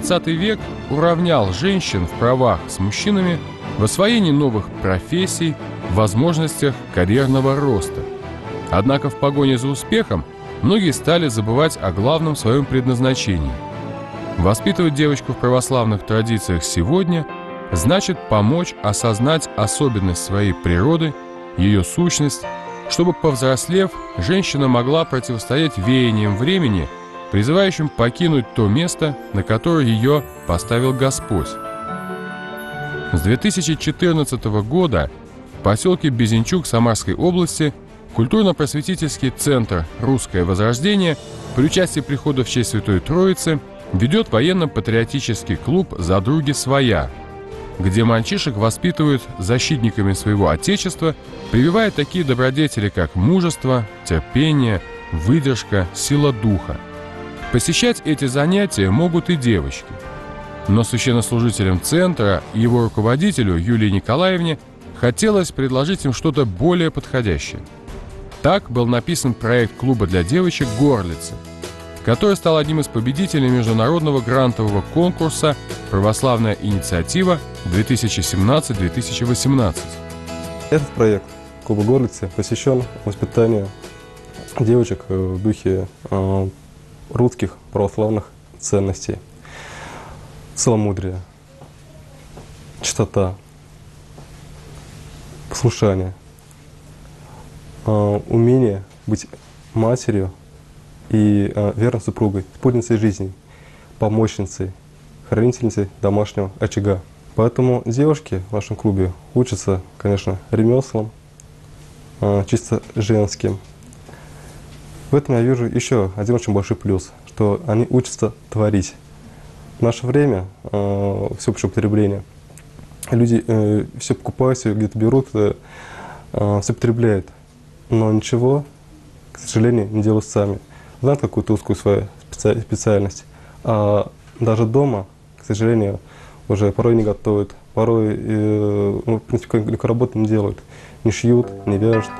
20 век уравнял женщин в правах с мужчинами в освоении новых профессий, возможностях карьерного роста. Однако в погоне за успехом многие стали забывать о главном своем предназначении. Воспитывать девочку в православных традициях сегодня значит помочь осознать особенность своей природы, ее сущность, чтобы, повзрослев, женщина могла противостоять веяниям времени, призывающим покинуть то место, на которое ее поставил Господь. С 2014 года в поселке Безенчук Самарской области культурно-просветительский центр «Русское возрождение» при участии прихода в честь Святой Троицы ведет военно-патриотический клуб «Задруги своя», где мальчишек воспитывают защитниками своего отечества, прививая такие добродетели, как мужество, терпение, выдержка, сила духа. Посещать эти занятия могут и девочки. Но священнослужителям центра и его руководителю Юлии Николаевне хотелось предложить им что-то более подходящее. Так был написан проект клуба для девочек «Горлицы», который стал одним из победителей международного грантового конкурса «Православная инициатива 2017-2018». Этот проект Клуба Горлицы посвящен воспитанию девочек в духе э, русских православных ценностей. Целомудрие, чистота, послушание, э, умение быть матерью и э, верной супругой, спутницей жизни, помощницей, хранительницей домашнего очага. Поэтому девушки в нашем клубе учатся, конечно, ремеслам, э, чисто женским. В этом я вижу еще один очень большой плюс, что они учатся творить. В наше время э, всеобщее употребление. Люди э, все покупают, все где-то берут, э, э, все потребляют. Но ничего, к сожалению, не делают сами знают какую-то узкую свою специальность. А даже дома, к сожалению, уже порой не готовят, порой, э, ну, в принципе, никакой работы не делают. Не шьют, не вяжут.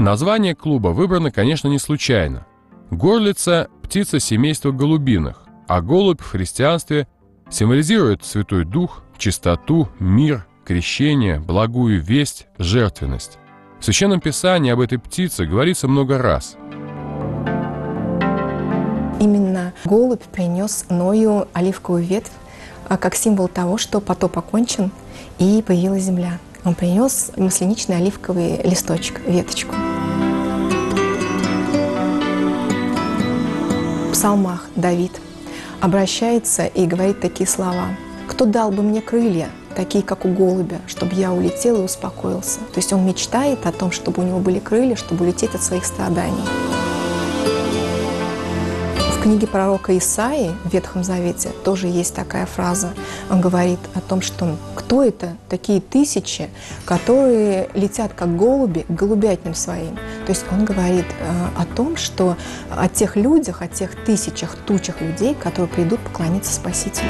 Название клуба выбрано, конечно, не случайно. Горлица – птица семейства голубиных, а голубь в христианстве символизирует Святой Дух, чистоту, мир, крещение, благую весть, жертвенность. В Священном Писании об этой птице говорится много раз. Именно голубь принес Ною оливковую ветвь, а как символ того, что потоп окончен и появилась земля. Он принес масляничный оливковый листочек, веточку. В псалмах Давид обращается и говорит такие слова. «Кто дал бы мне крылья, такие, как у голубя, чтобы я улетел и успокоился. То есть он мечтает о том, чтобы у него были крылья, чтобы улететь от своих страданий. Книге пророка Исаи в Ветхом Завете тоже есть такая фраза. Он говорит о том, что кто это такие тысячи, которые летят как голуби к голубятням своим. То есть он говорит э, о том, что о тех людях, о тех тысячах, тучах людей, которые придут поклониться Спасителю.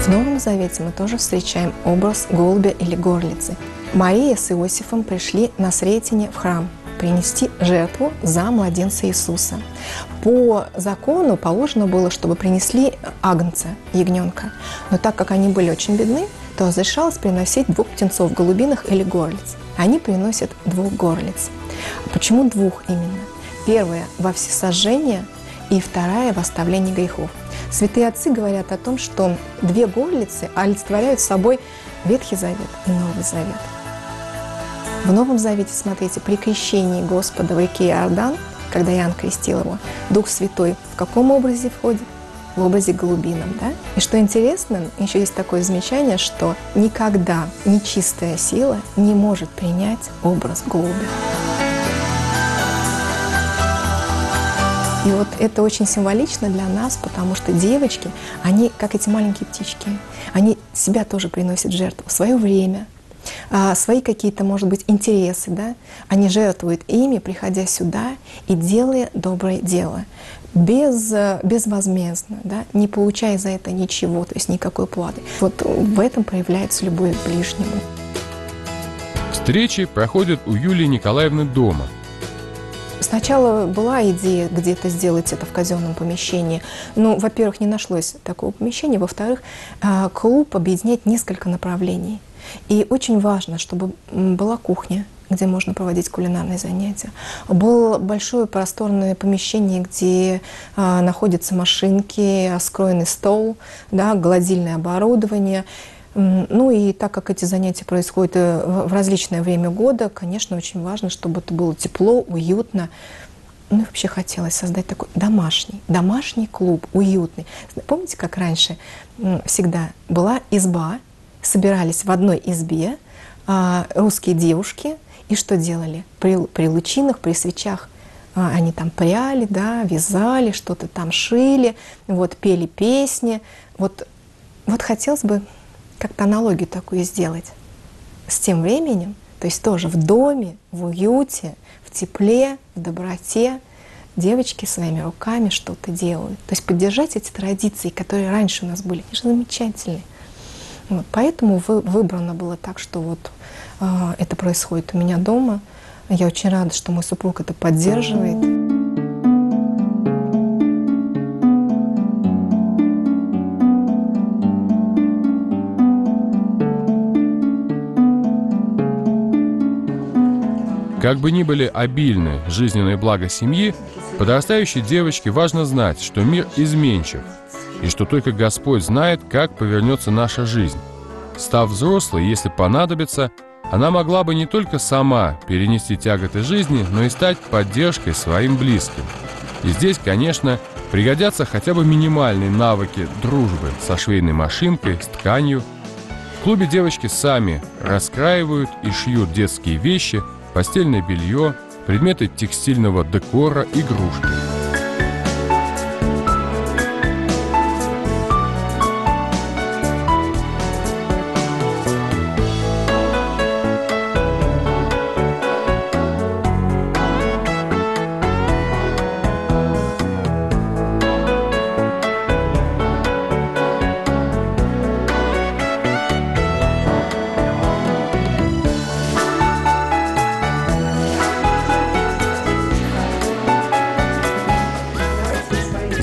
В Новом Завете мы тоже встречаем образ голубя или горлицы. Мария с Иосифом пришли на Сретение в храм принести жертву за младенца Иисуса. По закону положено было, чтобы принесли агнца, ягненка. Но так как они были очень бедны, то разрешалось приносить двух птенцов голубиных или горлиц. Они приносят двух горлиц. Почему двух именно? Первая – во всесожжение, и вторая – в оставлении грехов. Святые отцы говорят о том, что две горлицы олицетворяют собой Ветхий Завет и Новый Завет. В Новом Завете, смотрите, при крещении Господа в реке Иордан, когда Иоанн крестил его, Дух Святой в каком образе входит? В образе голубином, да? И что интересно, еще есть такое замечание, что никогда нечистая сила не может принять образ голубя. И вот это очень символично для нас, потому что девочки, они как эти маленькие птички, они себя тоже приносят в жертву, свое время, а, свои какие-то, может быть, интересы, да, они жертвуют ими, приходя сюда и делая доброе дело, без, безвозмездно, да, не получая за это ничего, то есть никакой платы. Вот в этом проявляется любовь к ближнему. Встречи проходят у Юлии Николаевны дома – Сначала была идея где-то сделать это в казенном помещении. Но, во-первых, не нашлось такого помещения. Во-вторых, а, клуб объединяет несколько направлений. И очень важно, чтобы была кухня, где можно проводить кулинарные занятия. Было большое просторное помещение, где а, находятся машинки, скроенный стол, да, гладильное оборудование. Ну и так как эти занятия происходят э, в различное время года, конечно, очень важно, чтобы это было тепло, уютно. Ну и вообще хотелось создать такой домашний, домашний клуб, уютный. Помните, как раньше всегда была изба, собирались в одной избе а, русские девушки, и что делали? При, при лучинах, при свечах а, они там пряли, да, вязали, что-то там шили, вот пели песни. Вот, вот хотелось бы как-то аналогию такую сделать с тем временем, то есть тоже в доме, в уюте, в тепле, в доброте девочки своими руками что-то делают. То есть поддержать эти традиции, которые раньше у нас были, они же замечательные. Вот, поэтому вы, выбрано было так, что вот э, это происходит у меня дома. Я очень рада, что мой супруг это поддерживает. Как бы ни были обильны жизненные блага семьи, подрастающей девочке важно знать, что мир изменчив, и что только Господь знает, как повернется наша жизнь. Став взрослой, если понадобится, она могла бы не только сама перенести тяготы жизни, но и стать поддержкой своим близким. И здесь, конечно, пригодятся хотя бы минимальные навыки дружбы со швейной машинкой, с тканью. В клубе девочки сами раскраивают и шьют детские вещи – постельное белье, предметы текстильного декора, игрушки.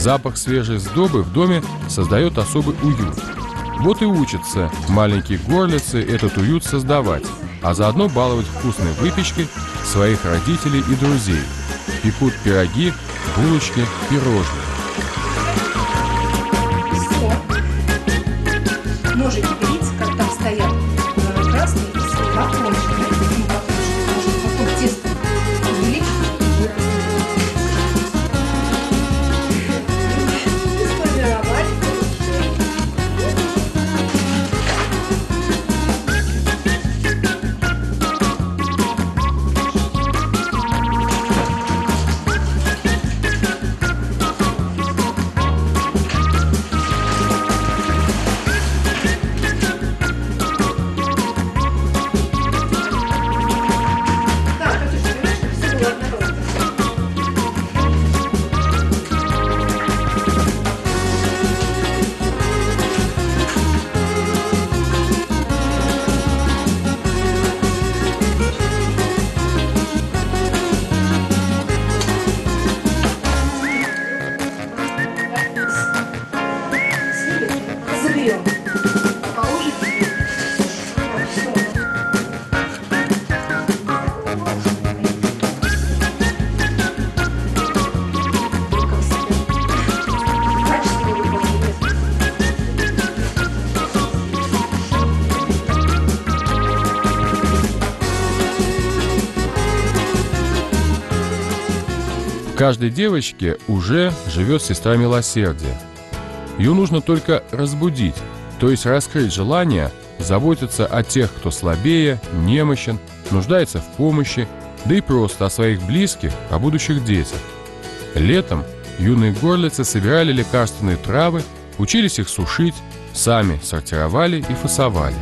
Запах свежей сдобы в доме создает особый уют. Вот и учатся маленькие горлицы этот уют создавать, а заодно баловать вкусной выпечкой своих родителей и друзей. Пекут пироги, булочки, пирожные. Каждой девочке уже живет сестра милосердия. Ее нужно только разбудить, то есть раскрыть желание заботиться о тех, кто слабее, немощен, нуждается в помощи, да и просто о своих близких, о будущих детях. Летом юные горлицы собирали лекарственные травы, учились их сушить, сами сортировали и фасовали.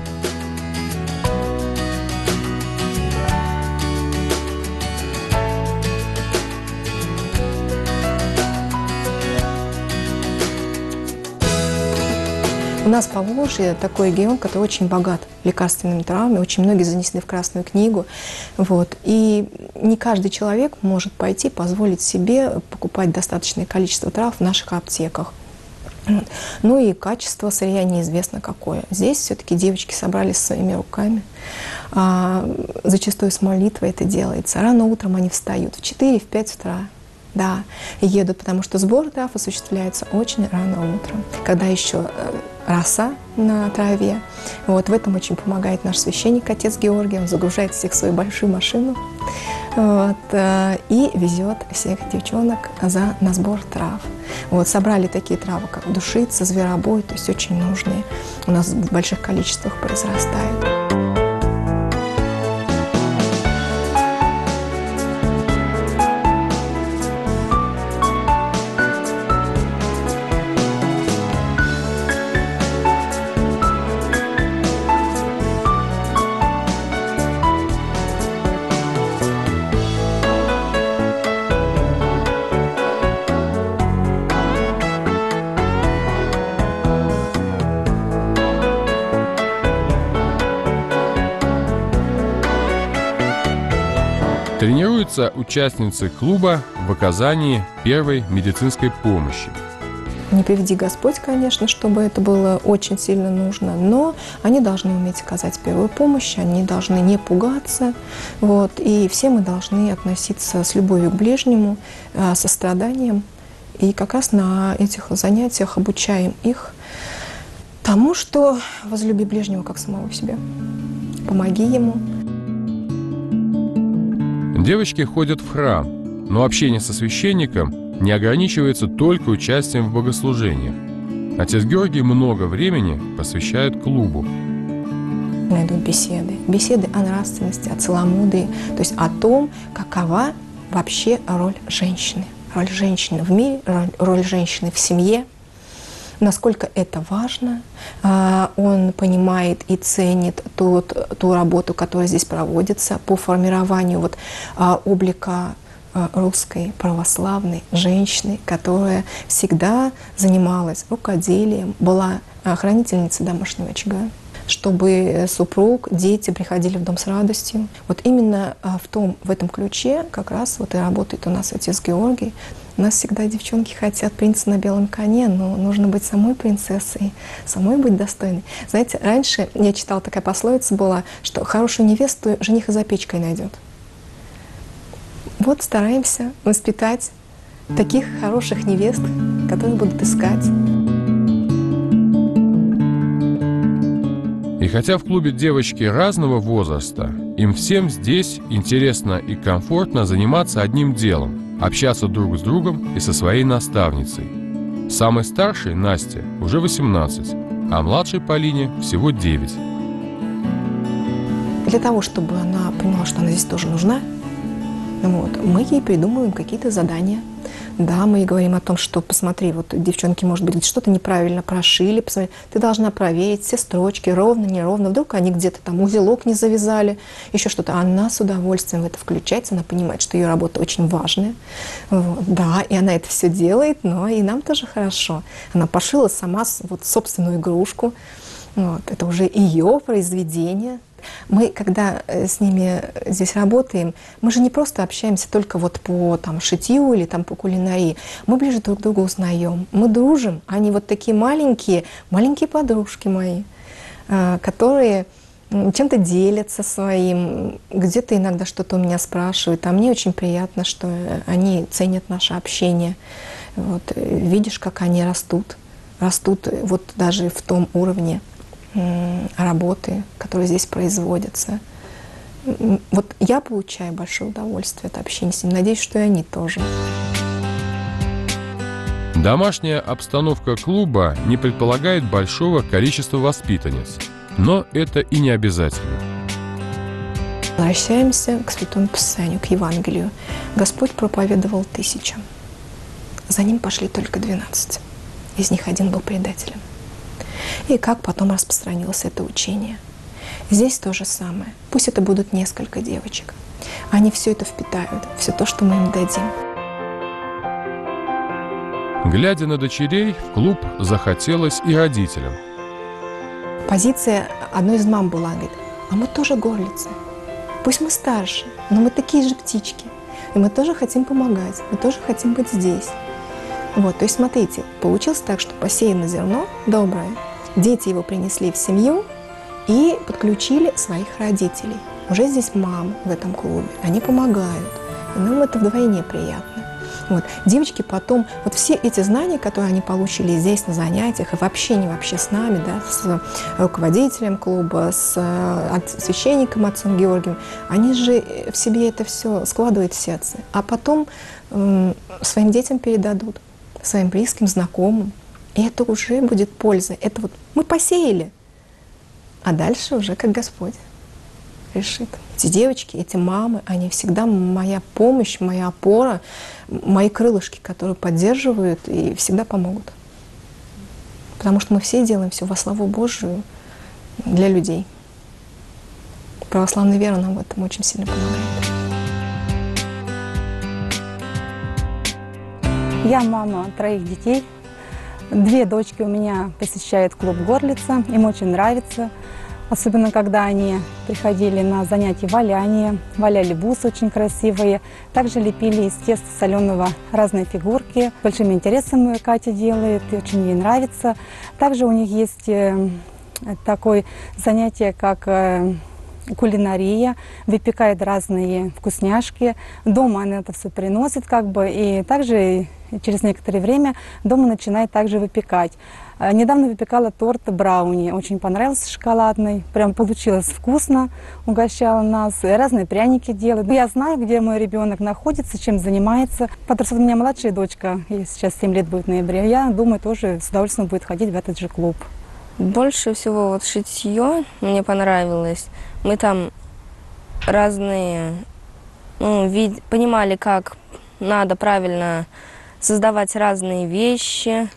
У нас по Волжье такой регион, который очень богат лекарственными травами, очень многие занесены в Красную книгу. Вот. И не каждый человек может пойти позволить себе покупать достаточное количество трав в наших аптеках. Ну и качество сырья неизвестно какое. Здесь все-таки девочки собрались своими руками. А, зачастую с молитвой это делается. Рано утром они встают в 4-5 утра. Да, едут, потому что сбор трав осуществляется очень рано утром, когда еще э, роса на траве. Вот в этом очень помогает наш священник, отец Георгий. Он загружает всех в свою большую машину вот, э, и везет всех девчонок за, на сбор трав. Вот, собрали такие травы, как душица, зверобой, то есть очень нужные. У нас в больших количествах произрастают. Тренируются участницы клуба в оказании первой медицинской помощи. Не приведи Господь, конечно, чтобы это было очень сильно нужно, но они должны уметь оказать первую помощь, они должны не пугаться, вот, и все мы должны относиться с любовью к ближнему, а, со страданием, и как раз на этих занятиях обучаем их тому, что возлюби ближнего как самого себя, помоги ему, Девочки ходят в храм, но общение со священником не ограничивается только участием в богослужениях. Отец Георгий много времени посвящает клубу. Найдут беседы. Беседы о нравственности, о целомудрии, то есть о том, какова вообще роль женщины. Роль женщины в мире, роль, женщины в семье – насколько это важно. А, он понимает и ценит тот, ту работу, которая здесь проводится по формированию вот а, облика а, русской православной женщины, которая всегда занималась рукоделием, была хранительницей домашнего очага чтобы супруг, дети приходили в дом с радостью. Вот именно в, том, в этом ключе как раз вот и работает у нас отец Георгий. У нас всегда девчонки хотят принца на белом коне, но нужно быть самой принцессой, самой быть достойной. Знаете, раньше я читала такая пословица была, что хорошую невесту жених и за печкой найдет. Вот стараемся воспитать таких хороших невест, которые будут искать. И хотя в клубе девочки разного возраста, им всем здесь интересно и комфортно заниматься одним делом – общаться друг с другом и со своей наставницей. Самой старшей, Насте, уже 18, а младшей Полине всего 9. Для того, чтобы она поняла, что она здесь тоже нужна, вот, мы ей придумываем какие-то задания – да, мы и говорим о том, что посмотри, вот девчонки, может быть, что-то неправильно прошили, посмотри, ты должна проверить все строчки, ровно, неровно, вдруг они где-то там узелок не завязали, еще что-то. Она с удовольствием в это включается, она понимает, что ее работа очень важная. Вот, да, и она это все делает, но и нам тоже хорошо. Она пошила сама вот собственную игрушку, вот, это уже ее произведение, мы, когда э, с ними здесь работаем, мы же не просто общаемся только вот по там, шитью или там, по кулинарии. Мы ближе друг друга узнаем. Мы дружим. Они вот такие маленькие, маленькие подружки мои, э, которые чем-то делятся своим, где-то иногда что-то у меня спрашивают, а мне очень приятно, что они ценят наше общение. Вот, э, видишь, как они растут, растут вот даже в том уровне, работы, которые здесь производятся. Вот я получаю большое удовольствие от общения с ними. Надеюсь, что и они тоже. Домашняя обстановка клуба не предполагает большого количества воспитанниц, но это и не обязательно. Возвращаемся к Святому Писанию, к Евангелию. Господь проповедовал тысячам. За ним пошли только двенадцать. Из них один был предателем и как потом распространилось это учение. Здесь то же самое. Пусть это будут несколько девочек. Они все это впитают, все то, что мы им дадим. Глядя на дочерей, в клуб захотелось и родителям. позиция одной из мам была, говорит, а мы тоже горлицы. Пусть мы старше, но мы такие же птички. И мы тоже хотим помогать, мы тоже хотим быть здесь. Вот, то есть смотрите, получилось так, что посеяно зерно доброе, дети его принесли в семью и подключили своих родителей. Уже здесь мам в этом клубе, они помогают. И нам это вдвойне приятно. Вот. Девочки потом, вот все эти знания, которые они получили здесь на занятиях, и в общении вообще с нами, да, с руководителем клуба, с э, священником отцом Георгием, они же в себе это все складывают в сердце, а потом э, своим детям передадут, своим близким, знакомым. И это уже будет польза. Это вот мы посеяли, а дальше уже как Господь решит. Эти девочки, эти мамы, они всегда моя помощь, моя опора, мои крылышки, которые поддерживают и всегда помогут. Потому что мы все делаем все во славу Божию для людей. Православная вера нам в этом очень сильно помогает. Я мама троих детей. Две дочки у меня посещают клуб «Горлица». Им очень нравится. Особенно, когда они приходили на занятия валяния, валяли бусы очень красивые. Также лепили из теста соленого разные фигурки. Большим интересом Катя делает, и очень ей нравится. Также у них есть э, такое занятие, как э, кулинария, выпекает разные вкусняшки. Дома она это все приносит, как бы, и также через некоторое время дома начинает также выпекать. Э, недавно выпекала торт брауни, очень понравился шоколадный, прям получилось вкусно, угощала нас, разные пряники делает. Я знаю, где мой ребенок находится, чем занимается. Подрастет у меня младшая дочка, ей сейчас 7 лет будет в ноябре, я думаю, тоже с удовольствием будет ходить в этот же клуб. Больше всего вот шитье мне понравилось. Мы там разные, ну, вид, понимали, как надо правильно создавать разные вещи.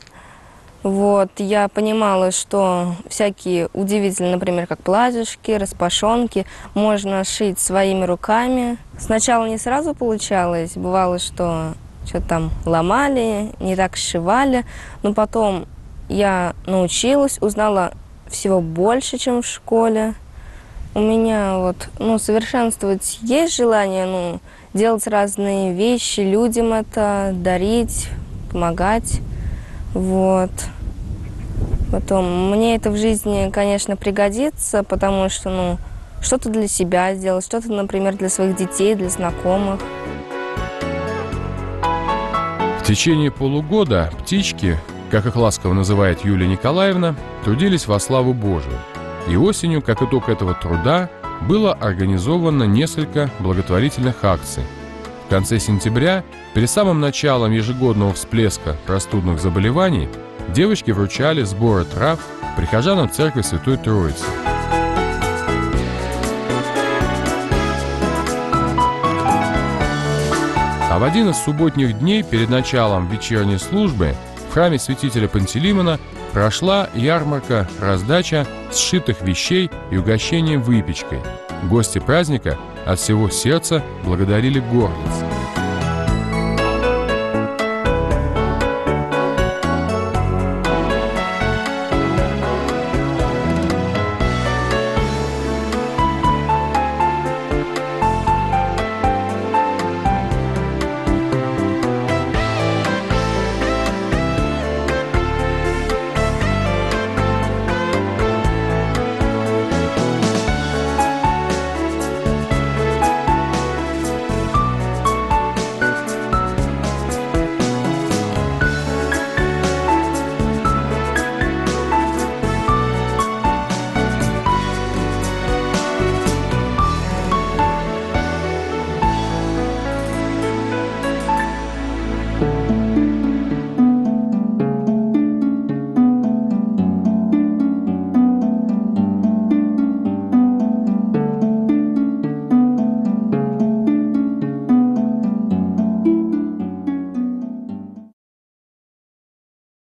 Вот, я понимала, что всякие удивительные, например, как платьишки, распашонки, можно шить своими руками. Сначала не сразу получалось, бывало, что что-то там ломали, не так сшивали, но потом я научилась, узнала всего больше, чем в школе. У меня вот, ну, совершенствовать есть желание, ну, делать разные вещи, людям это дарить, помогать. Вот. Потом, мне это в жизни, конечно, пригодится, потому что, ну, что-то для себя сделать, что-то, например, для своих детей, для знакомых. В течение полугода птички как их ласково называет Юлия Николаевна, трудились во славу Божию. И осенью, как итог этого труда, было организовано несколько благотворительных акций. В конце сентября, перед самым началом ежегодного всплеска простудных заболеваний, девочки вручали сборы трав прихожанам церкви Святой Троицы. А в один из субботних дней перед началом вечерней службы в храме святителя Пантелеймона прошла ярмарка раздача сшитых вещей и угощение выпечкой. Гости праздника от всего сердца благодарили горлиц.